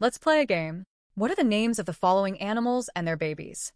Let's play a game. What are the names of the following animals and their babies?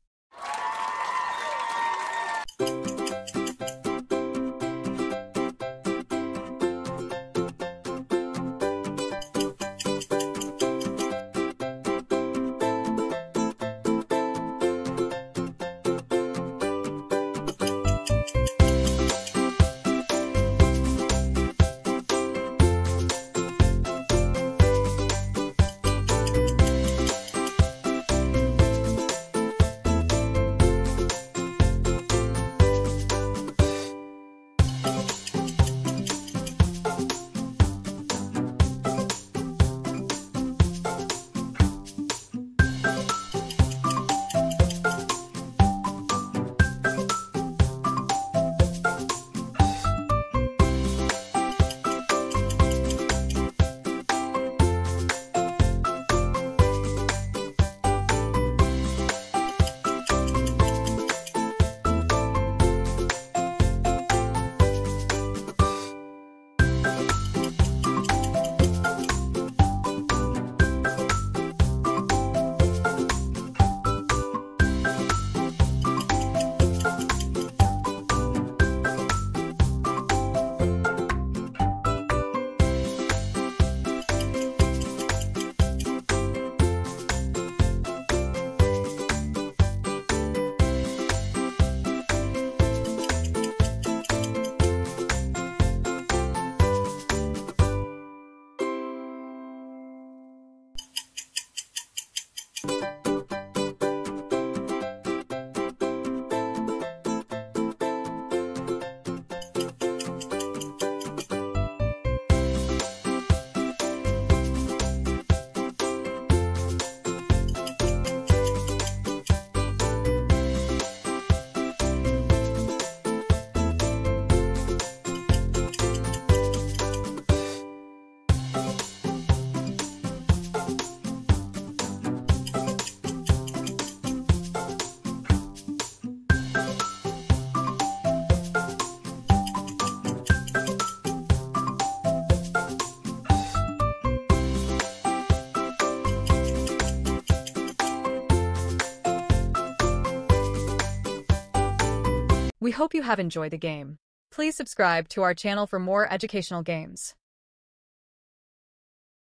We hope you have enjoyed the game. Please subscribe to our channel for more educational games.